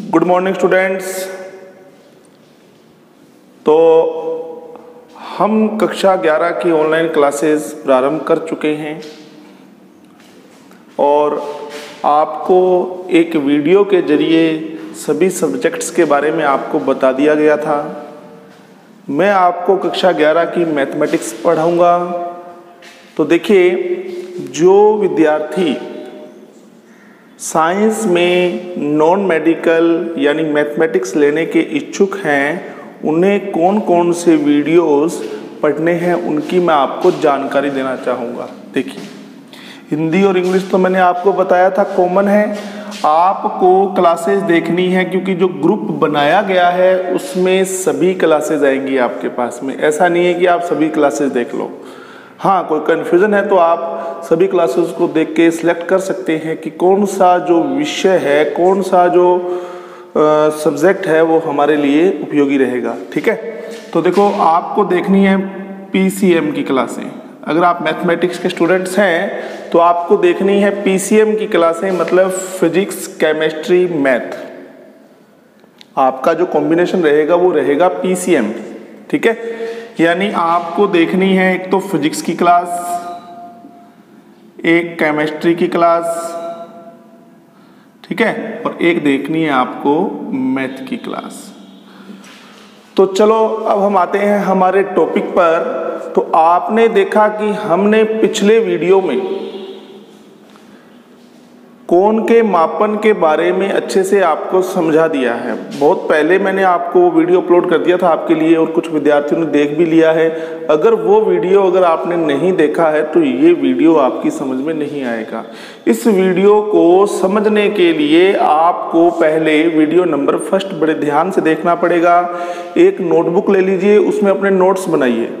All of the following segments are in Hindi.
गुड मॉर्निंग स्टूडेंट्स तो हम कक्षा 11 की ऑनलाइन क्लासेस प्रारंभ कर चुके हैं और आपको एक वीडियो के ज़रिए सभी सब्जेक्ट्स के बारे में आपको बता दिया गया था। मैं आपको कक्षा 11 की मैथमेटिक्स पढ़ाऊँगा। तो देखिए, जो विद्यार्थी साइंस में नॉन मेडिकल यानी मैथमेटिक्स लेने के इच्छुक हैं, उन्हें कौन कौन से वीडियोस पढ़ने हैं उनकी मैं आपको जानकारी देना चाहूँगा। देखिए, हिंदी और इंग्लिश तो मैंने आपको बताया था कॉमन है। आपको क्लासेस देखनी है क्योंकि जो ग्रुप बनाया गया है, उसमें सभी क्लासेस आएँगी आपके पास में। ऐसा नहीं है कि आप सभी क्लासेस देख लो। हाँ कोई कन्फ्यूज़न है तो आप सभी क्लासेस को देख के सिलेक्ट कर सकते हैं कि कौन सा जो विषय है, कौन सा जो सब्जेक्ट है वो हमारे लिए उपयोगी रहेगा, ठीक है? तो देखो, आपको देखनी है पीसीएम की क्लासें अगर आप मैथमेटिक्स के स्टूडेंट्स हैं तो आपको देखनी है पीसीएम की क्लासें मतलब फिजिक्स केमिस्ट्री मैथ आपका जो कॉम्बिनेशन रहेगा, वो रहेगा पीसीएम ठीक है? यानी आपको देखनी है एक तो फिजिक्स की क्लास, एक केमिस्ट्री की क्लास, ठीक है? और एक देखनी है आपको मैथ की क्लास। तो चलो, अब हम आते हैं हमारे टॉपिक पर। तो आपने देखा कि हमने पिछले वीडियो में कोण के मापन के बारे में अच्छे से आपको समझा दिया है। बहुत पहले मैंने आपको वो वीडियो अपलोड कर दिया था आपके लिए और कुछ विद्यार्थियों ने देख भी लिया है। अगर वो वीडियो अगर आपने नहीं देखा है तो ये वीडियो आपकी समझ में नहीं आएगा। इस वीडियो को समझने के लिए आपको पहले वीडियो नंबर फ़र्स्ट बड़े ध्यान से देखना पड़ेगा। एक नोटबुक ले लीजिए, उसमें अपने नोट्स बनाइए।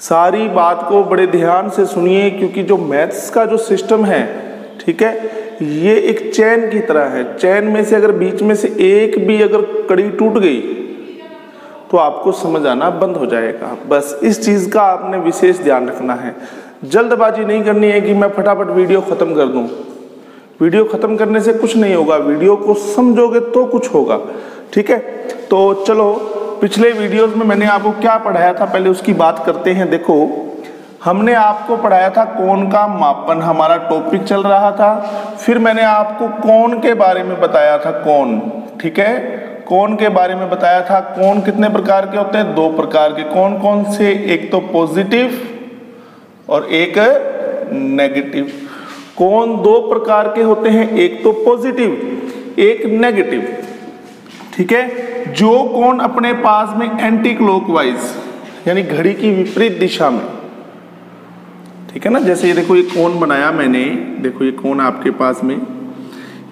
सारी बात को बड़े ध्यान से सुनिए, क्योंकि जो मैथ्स का जो सिस्टम है ठीक है? ये एक चैन की तरह है। चैन में से अगर बीच में से एक भी अगर कड़ी टूट गई तो आपको समझ आना बंद हो जाएगा। बस इस चीज़ का आपने विशेष ध्यान रखना है। जल्दबाजी नहीं करनी है कि मैं फटाफट वीडियो ख़त्म कर दूँ। वीडियो ख़त्म करने से कुछ नहीं होगा। वीडियो को समझोगे तो कुछ होगा। ठीक है? तो चलो, पिछले वीडियोस में मैंने आपको क्या पढ़ाया था, पहले उसकी बात करते हैं। देखो हमने आपको पढ़ाया था कोण का मापन हमारा टॉपिक चल रहा था। फिर मैंने आपको कोण के बारे में बताया था कोण ठीक है? कोण के बारे में बताया था कोण कितने प्रकार के होते हैं? दो प्रकार के। कौन कौन से? एक तो पॉजिटिव और एक नेगेटिव कोण दो प्रकार के होते हैं? एक तो पॉजिटिव एक नेगेटिव ठीक है? जो कोण अपने पास में एंटी क्लॉकवाइज यानी घड़ी की विपरीत दिशा में ठीक है ना? जैसे ये देखो, ये कोण बनाया मैंने। देखो, ये कोण आपके पास में।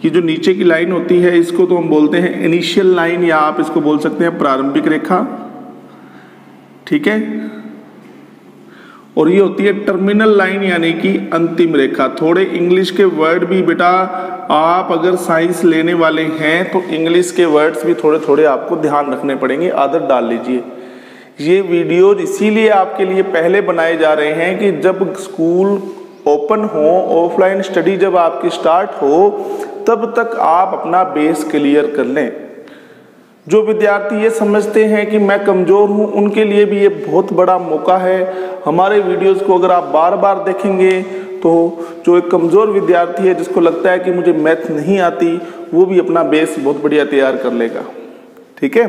ये जो नीचे की लाइन होती है, इसको तो हम बोलते हैं इनिशियल लाइन, या आप इसको बोल सकते हैं प्रारंभिक रेखा। ठीक है? और ये होती है टर्मिनल लाइन, यानी कि अंतिम रेखा। थोड़े इंग्लिश के वर्ड भी, बेटा, आप अगर साइंस लेने वाले हैं तो इंग्लिश के वर्ड्स भी थोड़े थोड़े आपको ध्यान रखने पड़ेंगे। आदत डाल लीजिए। ये वीडियो इसीलिए आपके लिए पहले बनाए जा रहे हैं कि जब स्कूल ओपन हो, ऑफलाइन स्टडी जब आपकी स्टार्ट हो, तब तक आप अपना बेस क्लियर कर लें। जो विद्यार्थी ये समझते हैं कि मैं कमज़ोर हूँ, उनके लिए भी ये बहुत बड़ा मौका है। हमारे वीडियोस को अगर आप बार बार देखेंगे तो जो एक कमज़ोर विद्यार्थी है, जिसको लगता है कि मुझे मैथ नहीं आती, वो भी अपना बेस बहुत बढ़िया तैयार कर लेगा। ठीक है?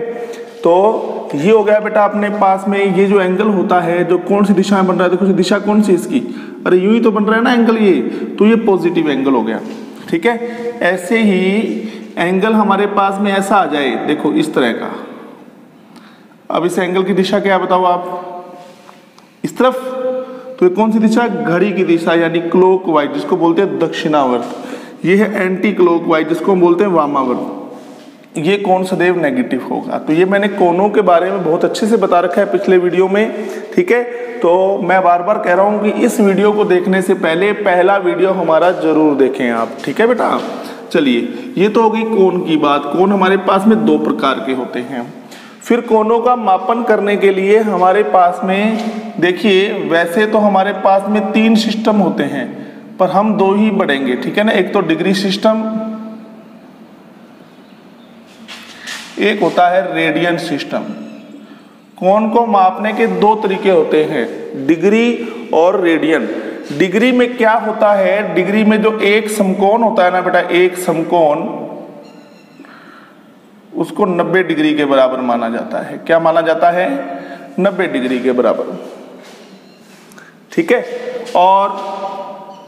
तो ये हो गया बेटा अपने पास में ये जो एंगल होता है, जो कौन सी दिशा में बन रहा है, देखो सी दिशा कौन सी इसकी? अरे यूँ ही तो बन रहा है ना एंगल ये। तो ये पॉजिटिव एंगल हो गया। ठीक है? ऐसे ही एंगल हमारे पास में ऐसा आ जाए, देखो इस तरह का। अब इस एंगल की दिशा क्या बताओ आप? इस तरफ़। तो ये कौन सी दिशा? घड़ी की दिशा, यानी क्लोक वाइज जिसको बोलते हैं दक्षिणावर्त। ये है एंटी क्लोक वाइज जिसको हम बोलते हैं वामावर्त। ये कौन सदैव नेगेटिव होगा? तो ये मैंने कोनों के बारे में बहुत अच्छे से बता रखा है पिछले वीडियो में, ठीक है? तो मैं बार बार कह रहा हूँ कि इस वीडियो को देखने से पहले पहला वीडियो हमारा ज़रूर देखें आप, ठीक है बेटा? चलिए, ये तो होगी कोन की बात। कोन हमारे पास में दो प्रकार के होते हैं। फिर कोनों का मापन करने के लिए हमारे पास में, देखिए, वैसे तो हमारे पास में तीन सिस्टम होते हैं, पर हम दो ही बढ़ेंगे, ठीक है ना? एक तो डिग्री सिस्टम एक होता है रेडियन सिस्टम। कोण को मापने के दो तरीके होते हैं, डिग्री और रेडियन। डिग्री में क्या होता है, डिग्री में जो एक समकोण होता है ना बेटा, एक समकोण, उसको 90 डिग्री के बराबर माना जाता है। क्या माना जाता है? 90 डिग्री के बराबर। ठीक है? और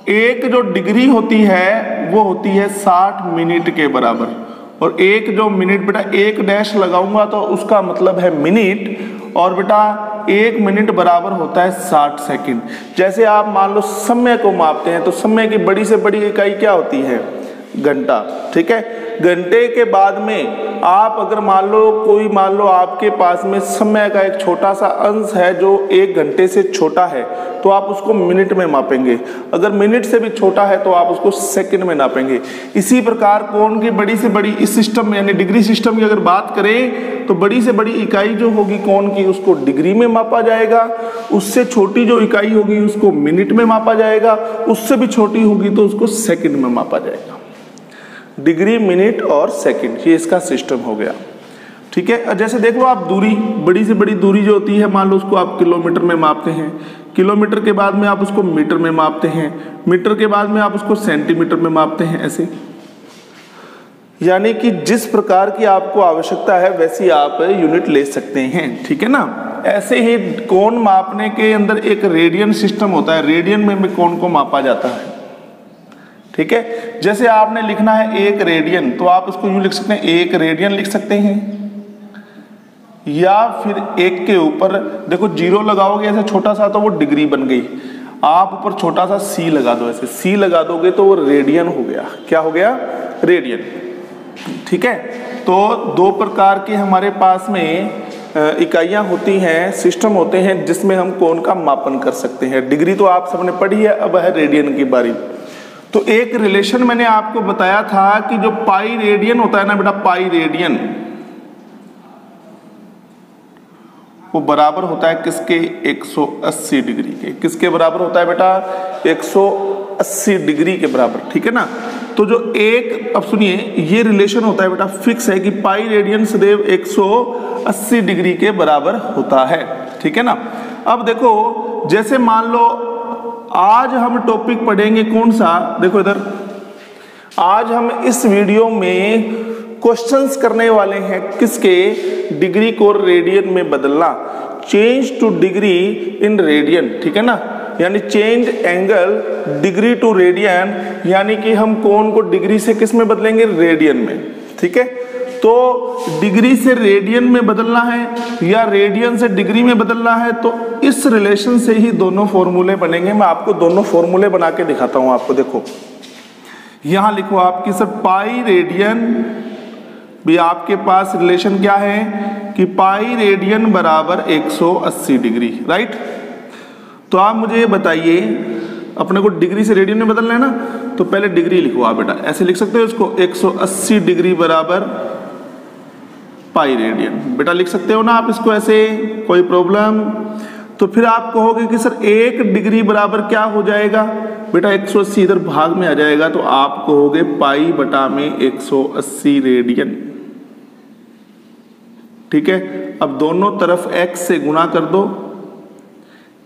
एक जो डिग्री होती है, वो होती है 60 मिनट के बराबर। और एक जो मिनट बेटा, एक डैश लगाऊँगा तो उसका मतलब है मिनट, और बेटा एक मिनट बराबर होता है साठ सेकंड। जैसे आप मान लो समय को मापते हैं तो समय की बड़ी से बड़ी इकाई क्या होती है? घंटा, ठीक है? घंटे के बाद में आप अगर मान लो, कोई मान लो आपके पास में समय का एक छोटा सा अंश है जो एक घंटे से छोटा है तो आप उसको मिनट में मापेंगे। अगर मिनट से भी छोटा है तो आप उसको सेकंड में नापेंगे। इसी प्रकार कौन की बड़ी से बड़ी इस सिस्टम में, यानी डिग्री सिस्टम की अगर बात करें तो बड़ी से बड़ी इकाई जो होगी कौन की, उसको डिग्री में मापा जाएगा। उससे छोटी जो इकाई होगी, उसको मिनट में मापा जाएगा। उससे भी छोटी होगी तो उसको सेकंड में मापा जाएगा। डिग्री, मिनट और सेकंड, ये इसका सिस्टम हो गया। ठीक है? जैसे देख लो आप दूरी, बड़ी से बड़ी दूरी जो होती है, मान लो उसको आप किलोमीटर में मापते हैं। किलोमीटर के बाद में आप उसको मीटर में मापते हैं। मीटर के बाद में आप उसको सेंटीमीटर में मापते हैं, ऐसे। यानी कि जिस प्रकार की आपको आवश्यकता है, वैसी आप यूनिट ले सकते हैं। ठीक है ना? ऐसे ही कोण मापने के अंदर एक रेडियन सिस्टम होता है। रेडियन में में कोण को मापा जाता है। ठीक है? जैसे आपने लिखना है एक रेडियन तो आप उसको यूँ लिख सकते हैं, एक रेडियन लिख सकते हैं। या फिर एक के ऊपर, देखो ज़ीरो लगाओगे ऐसे छोटा सा तो वो डिग्री बन गई। आप ऊपर छोटा सा सी लगा दो ऐसे। सी लगा दोगे तो वो रेडियन हो गया। क्या हो गया? रेडियन ठीक है? तो दो प्रकार के हमारे पास में इकाइयाँ होती हैं सिस्टम होते हैं, जिसमें हम कोण का मापन कर सकते हैं। डिग्री तो आप सबने पढ़ी है, अब है रेडियन की बारी। तो एक रिलेशन मैंने आपको बताया था कि जो पाई रेडियन होता है ना बेटा पाई रेडियन वो बराबर होता है किसके? 180 डिग्री के। किसके बराबर होता है बेटा? 180 डिग्री के बराबर, ठीक है ना? तो जो एक, अब सुनिए, ये रिलेशन होता है बेटा फिक्स है कि पाई रेडियन सदैव 180 डिग्री के बराबर होता है, ठीक है ना? अब देखो, जैसे मान लो आज हम टॉपिक पढ़ेंगे कौन सा? देखो इधर। आज हम इस वीडियो में क्वेश्चंस करने वाले हैं किसके? डिग्री को रेडियन में बदलना। Change to degree in radian ठीक है ना? यानी change angle degree to radian यानी कि हम कौन को डिग्री से किसमें बदलेंगे? रेडियन में, ठीक है? तो डिग्री से रेडियन में बदलना है या रेडियन से डिग्री में बदलना है तो इस रिलेशन से ही दोनों फॉर्मूले बनेंगे। मैं आपको दोनों फॉर्मूले बना के दिखाता हूँ, आपको देखो। यहाँ लिखो आपकी सर पाई रेडियन भी आपके पास रिलेशन क्या है? कि पाई रेडियन बराबर 180 डिग्री राइट तो आप मुझे ये बताइए, अपने को डिग्री से रेडियन में बदलना है ना? तो पहले डिग्री लिखो आप बेटा, ऐसे लिख सकते हो इसको 180 डिग्री बराबर पाई रेडियन बेटा लिख सकते हो ना आप इसको ऐसे? कोई प्रॉब्लम तो फिर आप कहोगे कि सर, एक डिग्री बराबर क्या हो जाएगा? बेटा 180 इधर भाग में आ जाएगा तो आप कहोगे पाई बटा में 180 रेडियन। ठीक है? अब दोनों तरफ़ x से गुना कर दो।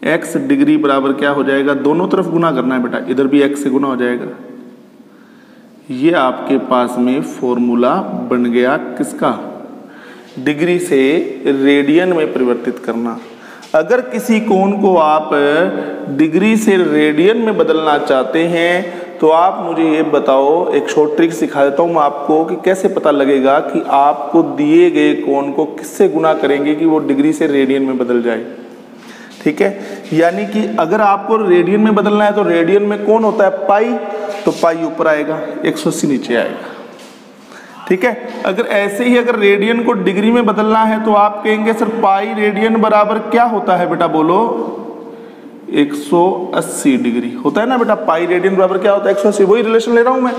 x डिग्री बराबर क्या हो जाएगा? दोनों तरफ़ गुना करना है बेटा, इधर भी x से गुना हो जाएगा। ये आपके पास में फॉर्मूला बन गया किसका? डिग्री से रेडियन में परिवर्तित करना। अगर किसी कोण को आप डिग्री से रेडियन में बदलना चाहते हैं तो आप मुझे ये बताओ, एक शॉर्ट ट्रिक सिखा देता हूँ मैं आपको कि कैसे पता लगेगा कि आपको दिए गए कोण को किससे गुना करेंगे कि वो डिग्री से रेडियन में बदल जाए। ठीक है? यानी कि अगर आपको रेडियन में बदलना है तो रेडियन में कौन होता है पाई तो पाई ऊपर आएगा, एक सौ अस्सी नीचे आएगा। ठीक है? अगर ऐसे ही अगर रेडियन को डिग्री में बदलना है तो आप कहेंगे, सर पाई रेडियन बराबर क्या होता है बेटा? बोलो 180 डिग्री होता है ना बेटा? पाई रेडियन बराबर क्या होता है? 180 वही रिलेशन ले रहा हूँ मैं।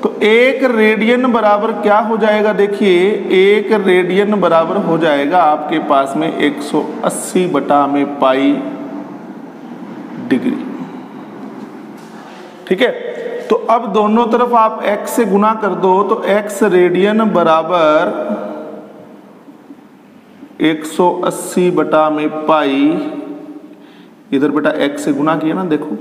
तो एक रेडियन बराबर क्या हो जाएगा? देखिए, एक रेडियन बराबर हो जाएगा आपके पास में 180 बटा में पाई डिग्री ठीक है? तो अब दोनों तरफ़ आप x से गुना कर दो तो x रेडियन बराबर 180 बटा में पाई। इधर बेटा x से गुना किया ना, देखो।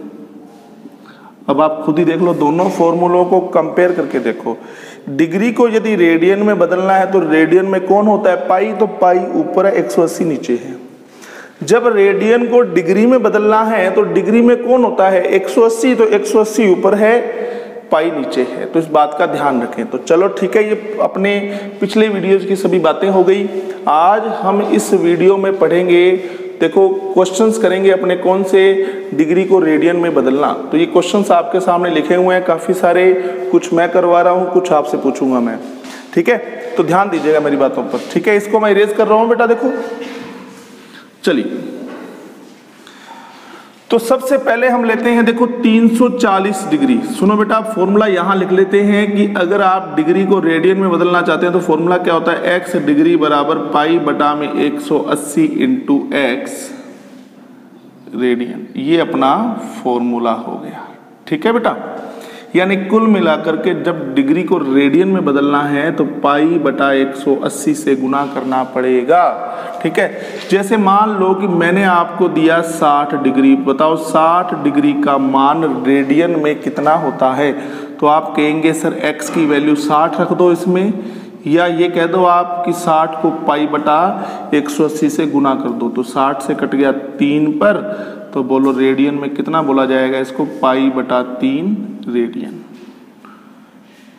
अब आप खुद ही देख लो, दोनों फॉर्मूलों को कंपेयर करके देखो। डिग्री को यदि रेडियन में बदलना है तो रेडियन में कौन होता है? पाई तो पाई ऊपर है 180 नीचे है। जब रेडियन को डिग्री में बदलना है तो डिग्री में कौन होता है? 180 तो 180 ऊपर है, पाई नीचे है। तो इस बात का ध्यान रखें। तो चलो ठीक है, ये अपने पिछले वीडियोज़ की सभी बातें हो गई। आज हम इस वीडियो में पढ़ेंगे, देखो क्वेश्चंस करेंगे अपने कौन से डिग्री को रेडियन में बदलना। तो ये क्वेश्चंस आपके सामने लिखे हुए हैं, काफ़ी सारे। कुछ मैं करवा रहा हूँ, कुछ आपसे पूछूँगा मैं। ठीक है? तो ध्यान दीजिएगा मेरी बातों पर। ठीक है, इसको मैं इरेज कर रहा हूँ बेटा, देखो। चलिए। तो सबसे पहले हम लेते हैं, देखो 340 डिग्री। सुनो बेटा, आप फॉर्मूला यहाँ लिख लेते हैं कि अगर आप डिग्री को रेडियन में बदलना चाहते हैं तो फॉर्मूला क्या होता है? X डिग्री बराबर पाई बटा में 180 सौ अस्सी इंटू एक्स रेडियन ये अपना फॉर्मूला हो गया। ठीक है बेटा? यानी कुल मिलाकर के जब डिग्री को रेडियन में बदलना है तो पाई बटा 180 से गुना करना पड़ेगा। ठीक है? जैसे मान लो कि मैंने आपको दिया 60 डिग्री, बताओ 60 डिग्री का मान रेडियन में कितना होता है? तो आप कहेंगे, सर, x की वैल्यू 60 रख दो इसमें। या ये कह दो आप कि 60 को पाई बटा 180 से गुना कर दो तो 60 से कट गया तीन पर। तो बोलो रेडियन में कितना बोला जाएगा? इसको पाई बटा तीन रेडियन।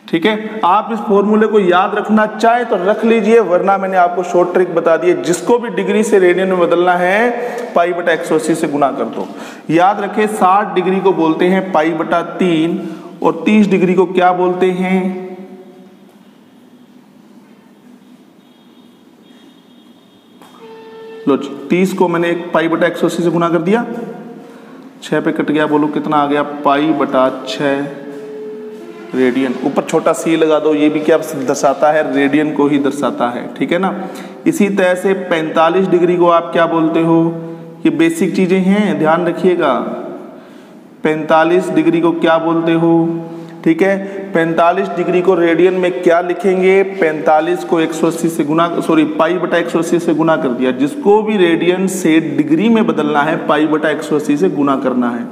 ठीक है? आप इस फॉर्मूले को याद रखना चाहे तो रख लीजिए, वरना मैंने आपको शॉर्ट ट्रिक बता दी है जिसको भी डिग्री से रेडियन में बदलना है, पाई बटा एक सौ अस्सी से गुना कर दो। याद रखे 60 डिग्री को बोलते हैं पाई बटा तीन, और 30 डिग्री को क्या बोलते हैं? लो, तीस को मैंने एक पाई बटा एक से गुना कर दिया। छः पे कट गया, बोलो कितना आ गया? पाई बटा छ रेडियन। ऊपर छोटा सी लगा दो, ये भी क्या दर्शाता है? रेडियन को ही दर्शाता है, ठीक है ना? इसी तरह से 45 डिग्री को आप क्या बोलते हो? ये बेसिक चीज़ें हैं, ध्यान रखिएगा। 45 डिग्री को क्या बोलते हो? ठीक है? 45 डिग्री को रेडियन में क्या लिखेंगे? 45 को 180 से गुना सॉरी, पाई बटा 180 से गुना कर दिया। जिसको भी रेडियन से डिग्री में बदलना है, पाई बटा 180 से गुना करना है।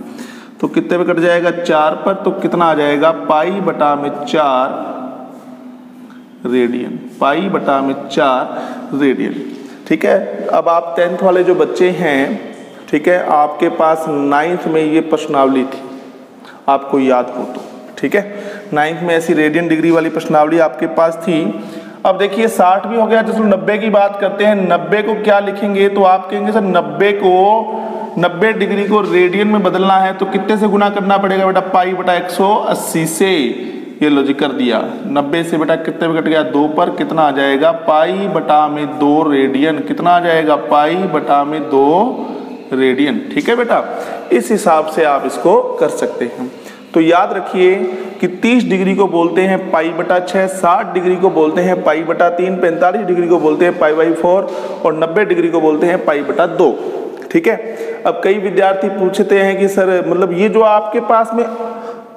तो कितने में कट जाएगा? चार पर तो कितना आ जाएगा? पाई बटा में चार रेडियन। पाई बटा में चार रेडियन। ठीक है? अब आप टेंथ वाले जो बच्चे हैं, ठीक है, आपके पास नाइन्थ में ये प्रश्नावली थी। आपको याद हो तो ठीक है? नाइन्थ में ऐसी रेडियन डिग्री वाली प्रश्नावली आपके पास थी। अब देखिए, साठ भी हो गया जिसमें नब्बे की बात करते हैं। नब्बे को क्या लिखेंगे? तो आप कहेंगे, सर, नब्बे को, नब्बे डिग्री को रेडियन में बदलना है तो कितने से गुना करना पड़ेगा बेटा? पाई बटा एक सौ अस्सी से, ये लो जी कर दिया। नब्बे से बेटा कितने में कट गया? दो पर कितना आ जाएगा? पाई बटा में दो रेडियन कितना आ जाएगा? पाई बटा में दो रेडियन ठीक है बेटा? इस हिसाब से आप इसको कर सकते हैं। तो याद रखिए कि 30 डिग्री को बोलते हैं, पाई बटा छः साठ डिग्री को बोलते हैं, पाई बटा तीन, पैंतालीस डिग्री को बोलते हैं, पाई बाई फोर और 90 डिग्री को बोलते हैं, पाई बटा दो। ठीक है? अब कई विद्यार्थी पूछते हैं कि, सर मतलब ये जो आपके पास में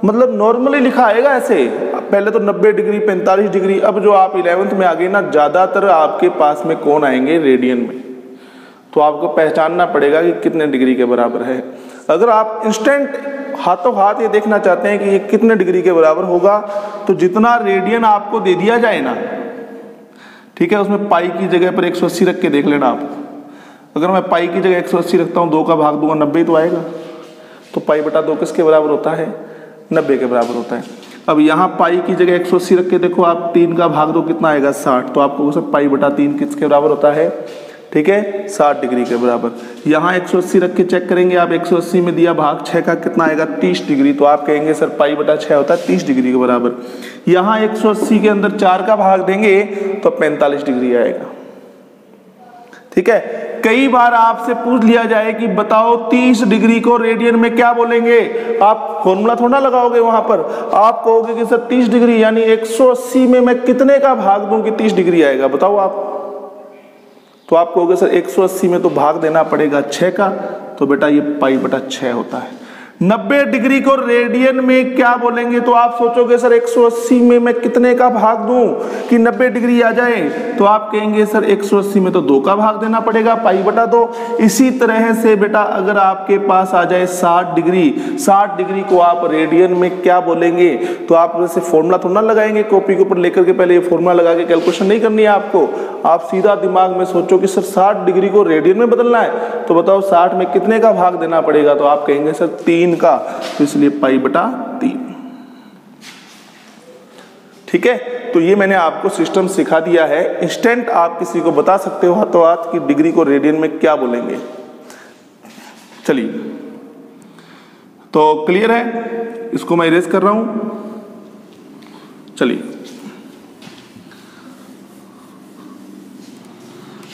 मतलब नॉर्मली लिखा आएगा ऐसे? पहले तो 90 डिग्री 45 डिग्री, अब जो आप इलेवेंथ में आ गए ना, ज़्यादातर आपके पास में कौन आएँगे? रेडियन में। तो आपको पहचानना पड़ेगा कि कितने डिग्री के बराबर है। अगर आप इंस्टेंट हाथों हाथ ये देखना चाहते हैं कि ये कितने डिग्री के बराबर होगा तो जितना रेडियन आपको दे दिया जाए ना, ठीक है, उसमें पाई की जगह पर 180 रख के देख लेना आप। अगर मैं पाई की जगह 180 रखता हूँ, दो का भाग दूँगा, नब्बे तो आएगा। तो पाई बटा दो किसके बराबर होता है? नब्बे के बराबर होता है। अब यहाँ पाई की जगह 180 रख के देखो आप, तीन का भाग दो कितना आएगा साठ तो आपको पाई बटा तीन किसके बराबर होता है? ठीक है? साठ डिग्री के बराबर। यहाँ 180 रख के चेक करेंगे। आप 180 में दिया भाग छः का कितना आएगा? 30 डिग्री। तो आप कहेंगे, सर, पाई बटा छः होता है 30 डिग्री के बराबर। यहाँ 180 के अंदर चार का भाग देंगे तो 45 डिग्री आएगा। ठीक है? कई बार आपसे पूछ लिया जाए कि बताओ 30 डिग्री को रेडियन में क्या बोलेंगे? आप फॉर्मूला थोड़ा लगाओगे वहाँ पर। आप कहोगे कि, सर 30 डिग्री, यानी 180 में मैं कितने का भाग दूँ कि 30 डिग्री आएगा? बताओ आप। तो आप कहोगे सर 180 में तो भाग देना पड़ेगा छः का तो बेटा ये पाई बटा छः होता है। 90 डिग्री को रेडियन में क्या बोलेंगे तो आप सोचोगे, सर 180 में मैं कितने का भाग दूँ कि 90 डिग्री आ जाए? तो आप कहेंगे, सर 180 में तो दो का भाग देना पड़ेगा, पाई बटा दो। इसी तरह से बेटा, अगर आपके पास आ जाए 60 डिग्री 60 डिग्री को आप रेडियन में क्या बोलेंगे तो आप वैसे फॉर्मूला थोड़ा ना लगाएँगे, कॉपी के ऊपर लेकर के पहले ये फॉर्मूला लगा के कैलकुलेशन नहीं करनी है आपको। आप सीधा दिमाग में सोचो कि, सर 60 डिग्री को रेडियन में बदलना है। तो बताओ 60 में कितने का भाग देना पड़ेगा? तो आप कहेंगे, सर, तीन का तो इसलिए पाई बटा तीन। ठीक है? तो ये मैंने आपको सिस्टम सिखा दिया है। इंस्टेंट आप किसी को बता सकते हो हाथों हाथ की डिग्री को रेडियन में क्या बोलेंगे। चलिए। तो क्लियर है? इसको मैं इरेज कर रहा हूँ। चलिए।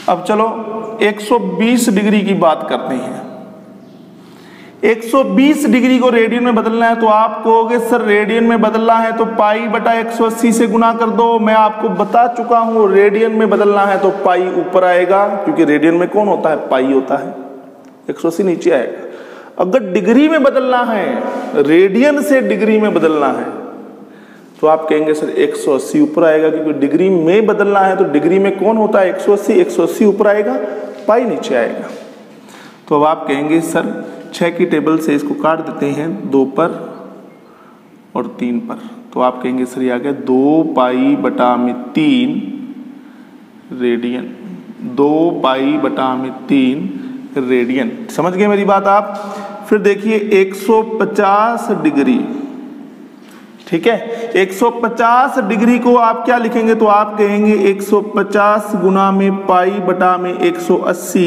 अब चलो 120 डिग्री की बात करते हैं। 120 डिग्री को रेडियन में बदलना है तो आप कहोगे, सर, रेडियन में बदलना है तो पाई बटा 180 से गुना कर दो। मैं आपको बता चुका हूँ, रेडियन में बदलना है तो पाई ऊपर आएगा, क्योंकि रेडियन में कौन होता है? पाई होता है। 180 नीचे आएगा। अगर डिग्री में बदलना है, रेडियन से डिग्री में बदलना है तो आप कहेंगे, सर 180 ऊपर आएगा, क्योंकि डिग्री में बदलना है तो डिग्री में कौन होता है? 180 180 ऊपर आएगा, पाई नीचे आएगा। तो अब आप कहेंगे, सर छः की टेबल से इसको काट देते हैं, दो पर और तीन पर। तो आप कहेंगे, सर आ गया दो पाई बटा में तीन रेडियन। दो पाई बटा में तीन रेडियन। समझ गए मेरी बात आप? फिर देखिए 150 डिग्री ठीक है? 150 डिग्री को आप क्या लिखेंगे? तो आप कहेंगे 150 गुना में पाई बटा में 180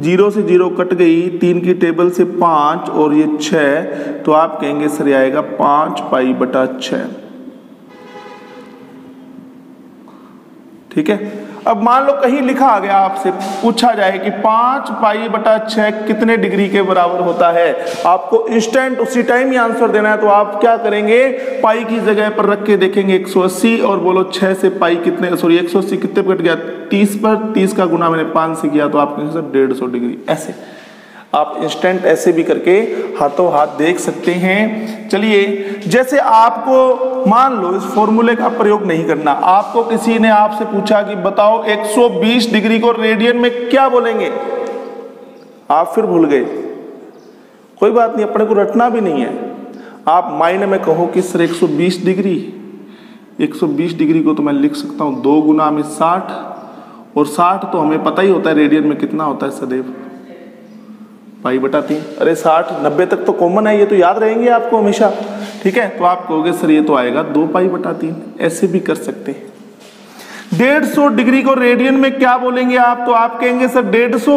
ज़ीरो से ज़ीरो कट गई, तीन की टेबल से पाँच और ये छ तो आप कहेंगे सर आएगा पाँच पाई बटा छ ठीक है? अब मान लो कहीं लिखा आ गया आपसे, पूछा जाए कि पाँच पाई बटा छह कितने डिग्री के बराबर होता है? आपको इंस्टेंट उसी टाइम ही आंसर देना है तो आप क्या करेंगे? पाई की जगह पर रख के देखेंगे 180 और बोलो छह से पाई कितने सॉरी 180 कितने कट गया? 30 पर 30 का गुना मैंने पाँच से किया तो आपके आंसर डेढ़ डिग्री, ऐसे। आप इंस्टेंट ऐसे भी करके हाथों हाथ देख सकते हैं। चलिए, जैसे आपको मान लो इस फॉर्मूले का प्रयोग नहीं करना, आपको किसी ने आपसे पूछा कि बताओ 120 डिग्री को रेडियन में क्या बोलेंगे? आप फिर भूल गए। कोई बात नहीं, अपने को रटना भी नहीं है। आप माइंड में कहो कि सर 120 डिग्री 120 डिग्री को तो मैं लिख सकता हूँ दो गुना में 60 और 60 तो हमें पता ही होता है रेडियन में कितना होता है सदैव। पाई बटा तीन। अरे साठ, नब्बे तक तो कॉमन है, ये तो याद रहेंगे आपको हमेशा। ठीक है? तो आप कहोगे, सर, ये तो आएगा। दो पाई बटा तीन। ऐसे भी कर सकते हैं। डेढ़ सौ डिग्री को रेडियन में क्या बोलेंगे आप? तो आप कहेंगे, सर, डेढ़ सौ,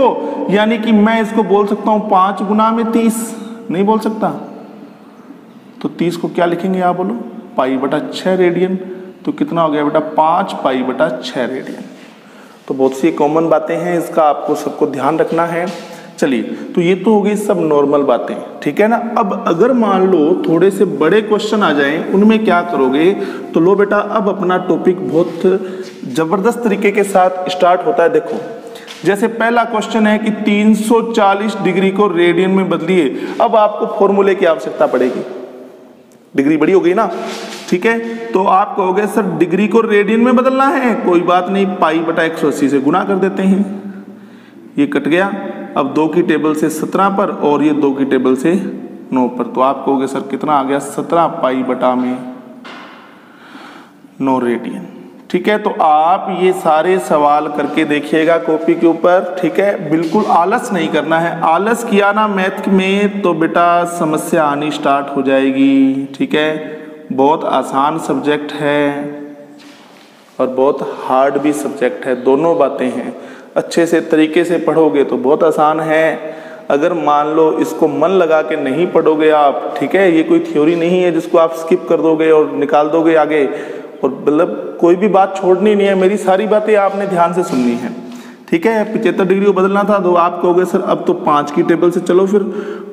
यानी कि मैं इसको बोल सकता हूँ पाँच गुना में तीस। नहीं बोल सकता? तो तीस को क्या लिखेंगे आप बोलो? पाई बटा छह रेडियन। तो कितना हो गया बेटा? पाँच पाई बटा छह रेडियन। तो बहुत सी कॉमन बातें हैं, इसका आपको सबको ध्यान रखना है। चलिए तो ये तो हो गई सब नॉर्मल बातें, ठीक है ना? अब अगर मान लो थोड़े से बड़े क्वेश्चन आ जाएँ, उनमें क्या करोगे? तो लो बेटा, अब अपना टॉपिक बहुत ज़बरदस्त तरीके के साथ स्टार्ट होता है, देखो। जैसे पहला क्वेश्चन है कि 340 डिग्री को रेडियन में बदलिए, अब आपको फॉर्मूले की आवश्यकता पड़ेगी। डिग्री बड़ी हो गई ना? ठीक है? तो आप कहोगे, सर, डिग्री को रेडियन में बदलना है? कोई बात नहीं, पाई बटा एक सौ अस्सी से गुना कर देते हैं। ये कट गया। अब दो की टेबल से सत्रह पर और ये दो की टेबल से नौ पर। तो आप कहोगे सर कितना आ गया? सत्रह पाई बटा में नौ रेडियन। ठीक है तो आप ये सारे सवाल करके देखिएगा कॉपी के ऊपर। ठीक है, बिल्कुल आलस नहीं करना है। आलस किया ना मैथ में तो बेटा समस्या आनी स्टार्ट हो जाएगी। ठीक है, बहुत आसान सब्जेक्ट है और बहुत हार्ड भी सब्जेक्ट है। दोनों बातें हैं। अच्छे से तरीके से पढ़ोगे तो बहुत आसान है। अगर मान लो इसको मन लगा के नहीं पढ़ोगे आप, ठीक है? ये कोई थ्योरी नहीं है जिसको आप स्किप कर दोगे और निकाल दोगे आगे। और मतलब कोई भी बात छोड़नी नहीं है, मेरी सारी बातें आपने ध्यान से सुननी है। ठीक है? पिचहत्तर डिग्री को बदलना था तो आप कहोगे, सर, अब तो पाँच की टेबल से चलो फिर।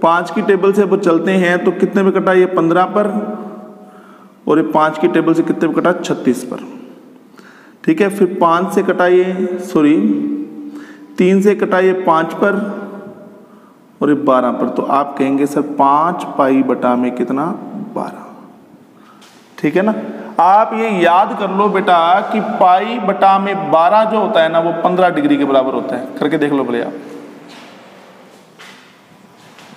पाँच की टेबल से अब चलते हैं तो कितने में कटा ये पंद्रह पर। और ये पाँच की टेबल से कितने में कटा? छत्तीस पर। ठीक है? फिर पाँच से कटाइए सॉरी तीन से कटाइए पाँच पर और ये बारह पर। तो आप कहेंगे, सर, पाँच पाई बटा में कितना? बारह। ठीक है ना? आप ये याद कर लो बेटा कि पाई बटा में बारह जो होता है ना, वो पंद्रह डिग्री के बराबर होता है। करके देख लो भले आप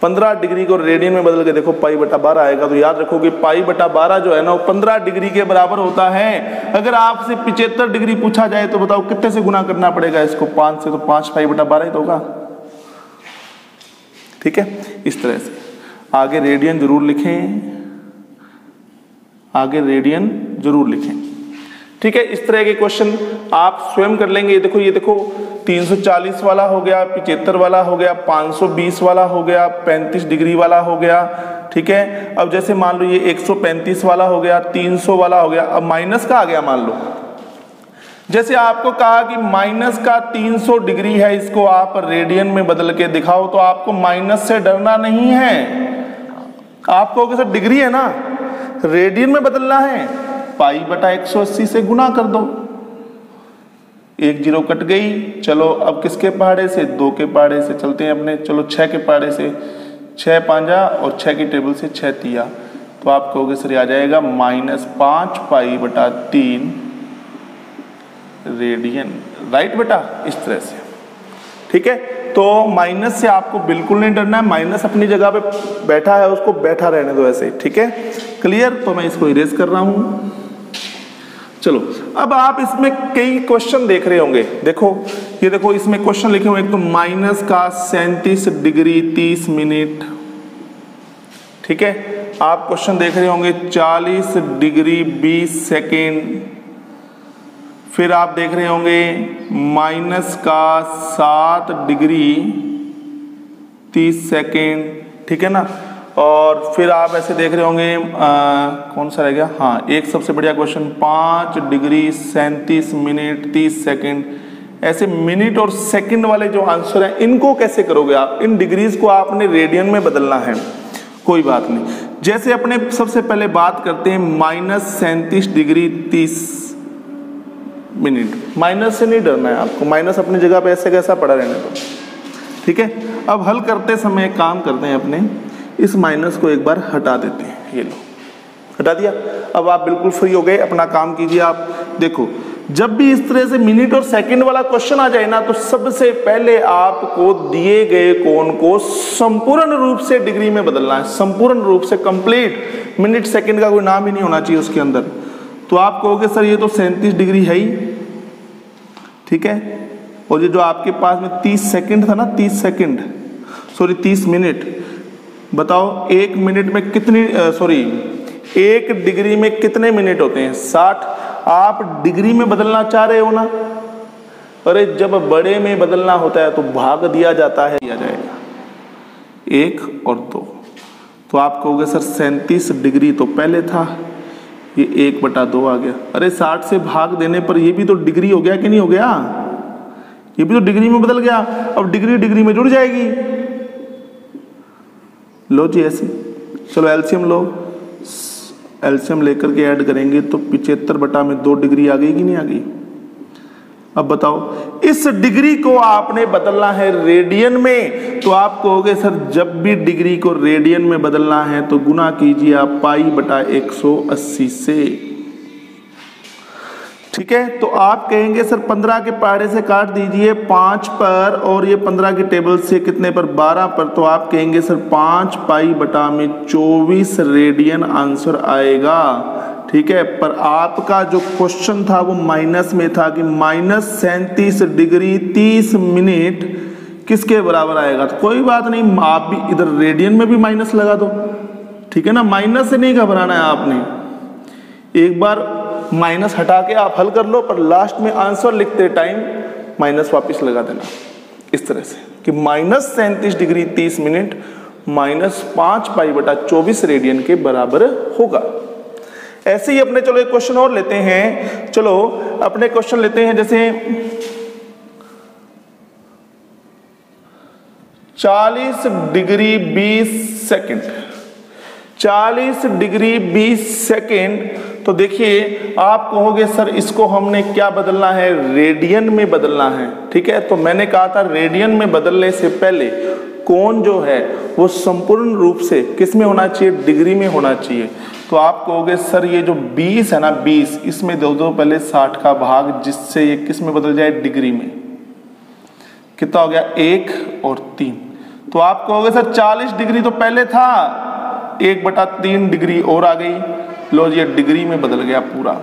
पंद्रह डिग्री को रेडियन में बदल के देखो, पाई बटा बारह आएगा तो याद रखो कि पाई बटा बारह जो है ना, वो पंद्रह डिग्री के बराबर होता है। अगर आपसे पिछहत्तर डिग्री पूछा जाए तो बताओ कितने से गुना करना पड़ेगा इसको? पाँच से तो पाँच, पाई बटा बारह ही तो होगा। ठीक है? इस तरह से। आगे रेडियन ज़रूर लिखें। आगे रेडियन ज़रूर लिखें। ठीक है, इस तरह के क्वेश्चन आप स्वयं कर लेंगे। ये देखो ये देखो 340 वाला हो गया, पिचहत्तर वाला हो गया 520 वाला हो गया 35 डिग्री वाला हो गया, ठीक है? अब जैसे मान लो ये 135 वाला हो गया 300 वाला हो गया, अब माइनस का आ गया मान लो। जैसे आपको कहा कि माइनस का 300 डिग्री है, इसको आप रेडियन में बदल के दिखाओ तो आपको माइनस से डरना नहीं है। आपको सर, डिग्री है ना? रेडियन में बदलना है। पाई बटा 180 से गुना कर दो। एक ज़ीरो कट गई, चलो अब किसके पहाड़े से? दो के पहाड़े से चलते हैं अपने। चलो छः के पहाड़े से। छः पांजा और छः की टेबल से छः तिया। तो आप कहोगे, सर आ जाएगा माइनस पाँच पाई बटा तीन रेडियन। राइट बेटा? इस तरह से। ठीक है? तो माइनस से आपको बिल्कुल नहीं डरना है। माइनस अपनी जगह पे बैठा है, उसको बैठा रहने दो ऐसे ठीक है? क्लियर तो मैं इसको इरेज कर रहा हूँ। चलो, अब आप इसमें कई क्वेश्चन देख रहे होंगे। देखो, ये देखो, इसमें क्वेश्चन लिखे हुए एक तो माइनस का सैंतीस डिग्री तीस मिनट। ठीक है? आप क्वेश्चन देख रहे होंगे, चालीस डिग्री बीस सेकेंड। फिर आप देख रहे होंगे माइनस का सात डिग्री तीस सेकेंड। ठीक है ना? और फिर आप ऐसे देख रहे होंगे कौन सा रह गया? हाँ एक सबसे बढ़िया क्वेश्चन पाँच डिग्री सैंतीस मिनट तीस सेकेंड। ऐसे मिनट और सेकंड वाले जो आंसर हैं, इनको कैसे करोगे आप? इन डिग्रीज को आपने रेडियन में बदलना है। कोई बात नहीं। जैसे अपने सबसे पहले बात करते हैं, माइनस सैंतीस डिग्री तीस मिनट। माइनस से नहीं डरना है आपको, माइनस अपनी जगह पे ऐसे कैसा पड़ा रहने दो। ठीक है? अब हल करते समय काम करते हैं अपने। इस माइनस को एक बार हटा देते हैं, ये लो। हटा दिया। अब आप बिल्कुल फ्री हो गए, अपना काम कीजिए आप। देखो, जब भी इस तरह से मिनट और सेकंड वाला क्वेश्चन आ जाए ना तो सबसे पहले आपको दिए गए कोण को संपूर्ण रूप से डिग्री में बदलना है। संपूर्ण रूप से कंप्लीट मिनट सेकंड का कोई नाम ही नहीं होना चाहिए उसके अंदर। तो आप कहोगे, सर, ये तो सैंतीस डिग्री है ही। ठीक है? और ये जो आपके पास में तीस सेकेंड था ना, तीस सेकेंड सॉरी तीस मिनट बताओ, एक मिनट में कितनी सॉरी एक डिग्री में कितने मिनट होते हैं? साठ? आप डिग्री में बदलना चाह रहे हो ना? अरे, जब बड़े में बदलना होता है तो भाग दिया जाता है, दिया जाएगा। एक और दो। तो आप कहोगे, सर, सैंतीस डिग्री तो पहले था, ये एक बटा दो आ गया। अरे, साठ से भाग देने पर ये भी तो डिग्री हो गया कि नहीं हो गया? ये भी तो डिग्री में बदल गया। अब डिग्री डिग्री में जुड़ जाएगी। लो जी ऐसे। चलो एल्शियम लो। एल्शियम लेकर के ऐड करेंगे तो पिछहत्तर बटा में दो डिग्री आ गई कि नहीं आ गई? अब बताओ, इस डिग्री को आपने बदलना है रेडियन में? तो आप कहोगे, सर, जब भी डिग्री को रेडियन में बदलना है तो गुना कीजिए आप पाई बटा 180 से। ठीक है? तो आप कहेंगे, सर, पंद्रह के पहाड़े से काट दीजिए, पाँच पर और ये पंद्रह के टेबल से कितने पर? बारह पर। तो आप कहेंगे, सर, पाँच पाई बटा में चौबीस रेडियन आंसर आएगा। ठीक है? पर आपका जो क्वेश्चन था वो माइनस में था कि माइनस सैंतीस डिग्री तीस मिनट किसके बराबर आएगा? तो कोई बात नहीं, आप भी इधर रेडियन में भी माइनस लगा दो। ठीक है ना? माइनस से नहीं घबराना है आपने। एक बार माइनस हटा के आप हल कर लो, पर लास्ट में आंसर लिखते टाइम माइनस वापस लगा देना। इस तरह से कि माइनस सैंतीस डिग्री तीस मिनट माइनस पाँच पाई बटा चौबीस रेडियन के बराबर होगा। ऐसे ही अपने चलो एक क्वेश्चन और लेते हैं। चलो, अपने क्वेश्चन लेते हैं जैसे चालीस डिग्री बीस सेकंड चालीस डिग्री बीस सेकंड तो देखिए, आप कहोगे, सर, इसको हमने क्या बदलना है? रेडियन में बदलना है। ठीक है? तो मैंने कहा था, रेडियन में बदलने से पहले कोण जो है, वो संपूर्ण रूप से किसमें होना चाहिए? डिग्री में होना चाहिए। तो आप कहोगे, सर, ये जो 20 है ना 20 इसमें दो दो पहले 60 का भाग, जिससे ये किसमें बदल जाए? डिग्री में। कितना हो गया? एक और तीन। तो आप कहोगे, सर 40 डिग्री तो पहले था। एक बटा तीन डिग्री और आ गई। लो ये डिग्री में बदल गया पूरा।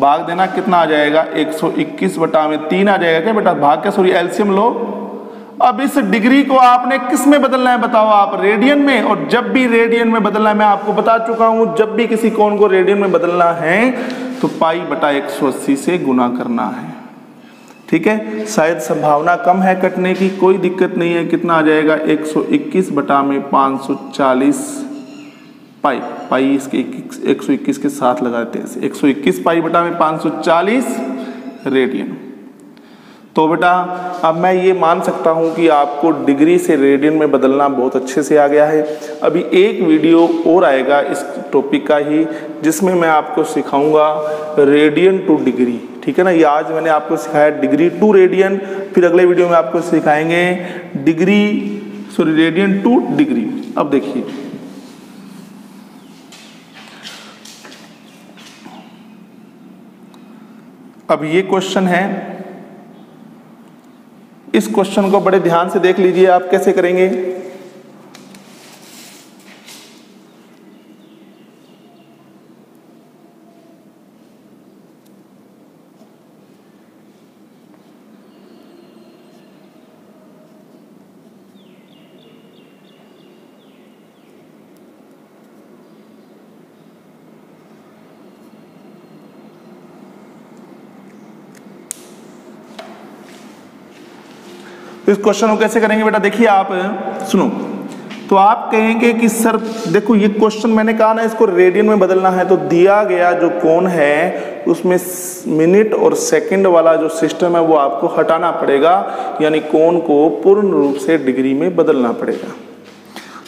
भाग देना कितना आ जाएगा? 121 बटा में तीन आ जाएगा क्या बेटा? भाग क्या? सॉरी एल्सियम लो। अब इस डिग्री को आपने किसमें बदलना है बताओ आप? रेडियन में। और जब भी रेडियन में बदलना है, मैं आपको बता चुका हूँ, जब भी किसी कोण को रेडियन में बदलना है तो पाई बटा 180 से गुना करना है। ठीक है? शायद संभावना कम है कटने की, कोई दिक्कत नहीं है। कितना आ जाएगा? 121 बटा में 540 पाई पाई इसके एक सौ इक्कीस के साथ लगाते हैं। एक सौ इक्कीस पाई बटा में पाँच सौ चालीस रेडियन। तो बेटा, अब मैं ये मान सकता हूँ कि आपको डिग्री से रेडियन में बदलना बहुत अच्छे से आ गया है। अभी एक वीडियो और आएगा इस टॉपिक का ही, जिसमें मैं आपको सिखाऊँगा रेडियन टू डिग्री। ठीक है ना? ये आज मैंने आपको सिखाया डिग्री टू रेडियन, फिर अगले वीडियो में आपको सिखाएँगे degree, sorry, radian to degree. अब देखिए अब ये क्वेश्चन है। इस क्वेश्चन को बड़े ध्यान से देख लीजिए आप कैसे करेंगे। इस क्वेश्चन को कैसे करेंगे बेटा? देखिए आप, सुनो। तो आप कहेंगे कि, सर, देखो, ये क्वेश्चन मैंने कहा ना, इसको रेडियन में बदलना है। तो दिया गया जो कोण है, उसमें मिनट और सेकंड वाला जो सिस्टम है, वो आपको हटाना पड़ेगा। यानी कोण को पूर्ण रूप से डिग्री में बदलना पड़ेगा।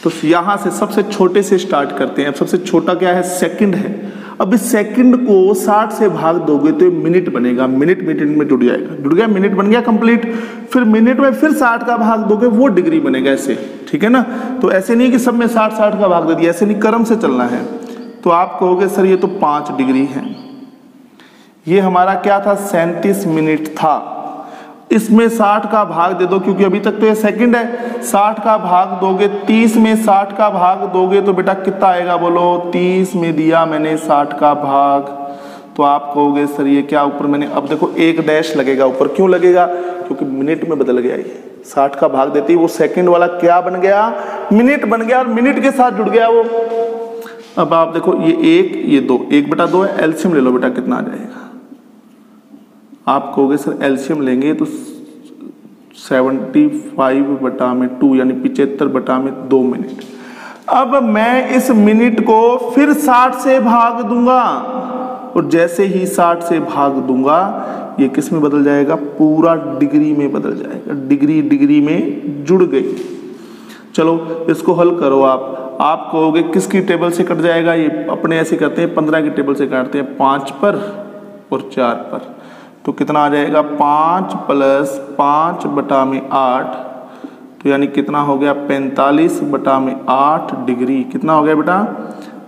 तो यहाँ से सबसे छोटे से स्टार्ट करते हैं। सबसे छोटा क्या है? सेकंड है। अब इस सेकंड को 60 से भाग दोगे तो मिनट बनेगा। मिनट मिनट में जुड़ जाएगा। जुड़ गया मिनट बन गया कंप्लीट फिर मिनट में फिर 60 का भाग दोगे, वो डिग्री बनेगा ऐसे। ठीक है ना? तो ऐसे नहीं कि सब में 60 60 का भाग दे दिया, ऐसे नहीं, कर्म से चलना है। तो आप कहोगे, सर, ये तो पाँच डिग्री है। ये हमारा क्या था? सैंतीस मिनट था। इसमें 60 का भाग दे दो, क्योंकि अभी तक तो ये सेकंड है। 60 का भाग दोगे 30 में 60 का भाग दोगे तो बेटा कितना आएगा? बोलो 30 में दिया मैंने 60 का भाग। तो आप कहोगे, सर, ये क्या ऊपर मैंने अब देखो, एक डैश लगेगा ऊपर। क्यों लगेगा? क्योंकि मिनट में बदल गया ये। 60 का भाग देती वो सेकंड वाला क्या बन गया? मिनट बन गया और मिनट के साथ जुड़ गया वो। अब आप देखो, ये एक, ये दो। एक बेटा दो है एल्सियम ले लो बेटा, कितना आ जाएगा। आप कहोगे, सर एल्शियम लेंगे तो सेवेंटी फाइव बटा में टू, यानी पिचहत्तर बटा में दो मिनट। अब मैं इस मिनट को फिर साठ से भाग दूँगा। और जैसे ही साठ से भाग दूँगा, ये किसमें बदल जाएगा? पूरा डिग्री में बदल जाएगा। डिग्री डिग्री में जुड़ गई। चलो, इसको हल करो आप। आप कहोगे, किसकी टेबल से कट जाएगा? ये अपने ऐसे करते हैं, पंद्रह की टेबल से काटते हैं, पाँच पर और चार पर। तो कितना आ जाएगा? पाँच प्लस पाँच बटा में आठ तो यानी कितना हो गया? पैंतालीस बटा में आठ डिग्री। कितना हो गया बेटा?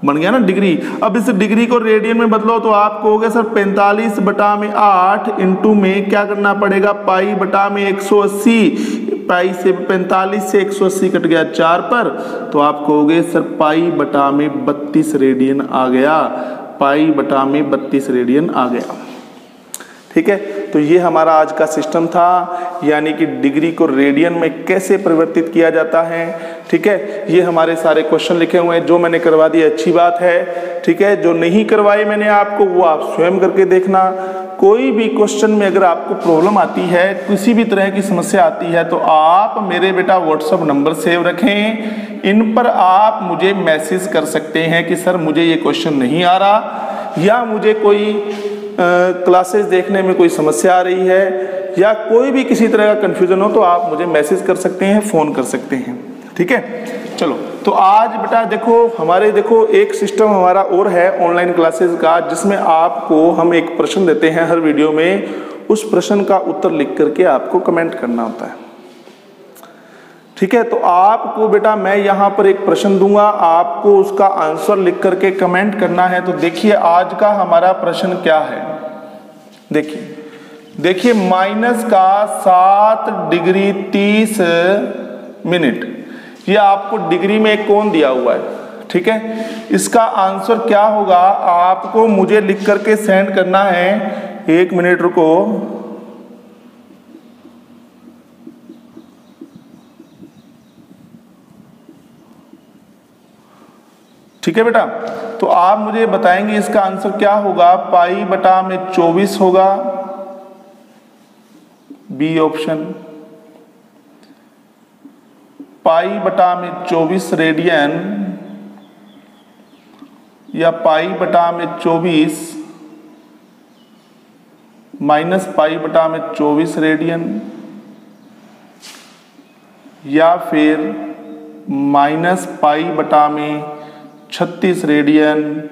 बन गया ना डिग्री। अब इस डिग्री को रेडियन में बदलो तो आप कहोगे सर 45 बटा में 8 इंटू में क्या करना पड़ेगा? पाई बटा में 180 पाई से 45 से 180 कट गया चार पर तो आप कहोगे सर पाई बटा में 32 रेडियन आ गया। पाई बटा में 32 रेडियन आ गया। ठीक है? तो ये हमारा आज का सिस्टम था, यानी कि डिग्री को रेडियन में कैसे परिवर्तित किया जाता है, ठीक है? ये हमारे सारे क्वेश्चन लिखे हुए हैं, जो मैंने करवा दिया अच्छी बात है, ठीक है? जो नहीं करवाए मैंने आपको, वो आप स्वयं करके देखना। कोई भी क्वेश्चन में अगर आपको प्रॉब्लम आती है, किसी भी तरह की समस्या आती है तो आप मेरे बेटा व्हाट्सअप नंबर सेव रखें। इन पर आप मुझे मैसेज कर सकते हैं कि, सर, मुझे ये क्वेश्चन नहीं आ रहा। या मुझे कोई क्लासेस देखने में कोई समस्या आ रही है या कोई भी किसी तरह का कन्फ्यूज़न हो तो आप मुझे मैसेज कर सकते हैं फ़ोन कर सकते हैं। ठीक है? चलो तो आज बेटा देखो, हमारे देखो, एक सिस्टम हमारा और है ऑनलाइन क्लासेस का, जिसमें आपको हम एक प्रश्न देते हैं हर वीडियो में। उस प्रश्न का उत्तर लिख करके आपको कमेंट करना होता है। ठीक है? तो आपको बेटा मैं यहाँ पर एक प्रश्न दूँगा, आपको उसका आंसर लिख करके कमेंट करना है। तो देखिए आज का हमारा प्रश्न क्या है? देखिए देखिए माइनस का सात डिग्री तीस मिनट, ये आपको डिग्री में कौन दिया हुआ है, ठीक है? इसका आंसर क्या होगा? आपको मुझे लिख करके सेंड करना है। एक मिनट रुको। ठीक है बेटा? तो आप मुझे बताएँगे इसका आंसर क्या होगा? पाई बटा में 24 होगा। बी ऑप्शन पाई बटा में 24 रेडियन या पाई बटा में 24 माइनस पाई बटा में 24 रेडियन या फिर माइनस पाई बटा में 36 रेडियन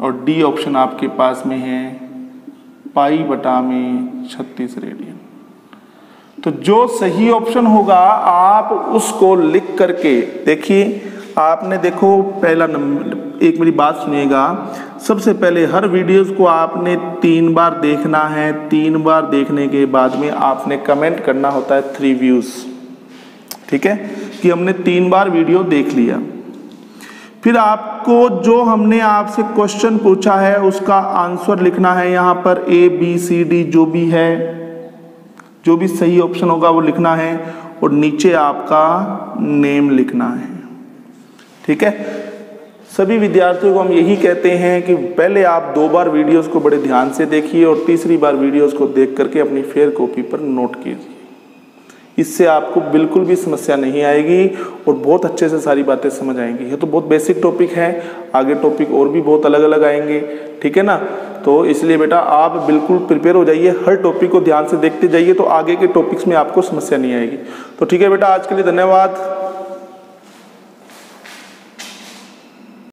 और डी ऑप्शन आपके पास में है पाई बटा में 36 रेडियन। तो जो सही ऑप्शन होगा, आप उसको लिख करके देखिए। आपने देखो, पहला नंबर, एक मेरी बात सुनिएगा। सबसे पहले हर वीडियोस को आपने तीन बार देखना है। तीन बार देखने के बाद में आपने कमेंट करना होता है थ्री व्यूज़। ठीक है? कि हमने तीन बार वीडियो देख लिया। फिर आपको जो हमने आपसे क्वेश्चन पूछा है, उसका आंसर लिखना है। यहाँ पर ए बी सी डी जो भी है, जो भी सही ऑप्शन होगा वो लिखना है और नीचे आपका नेम लिखना है। ठीक है? सभी विद्यार्थियों को हम यही कहते हैं कि पहले आप दो बार वीडियोस को बड़े ध्यान से देखिए और तीसरी बार वीडियोस को देख करके अपनी फेयर कॉपी पर नोट कीजिए। इससे आपको बिल्कुल भी समस्या नहीं आएगी और बहुत अच्छे से सारी बातें समझ आएँगी। ये तो बहुत बेसिक टॉपिक है। आगे टॉपिक और भी बहुत अलग अलग आएँगे। ठीक है ना? तो इसलिए बेटा आप बिल्कुल प्रिपेयर हो जाइए। हर टॉपिक को ध्यान से देखते जाइए तो आगे के टॉपिक्स में आपको समस्या नहीं आएगी। तो ठीक है बेटा, आज के लिए धन्यवाद।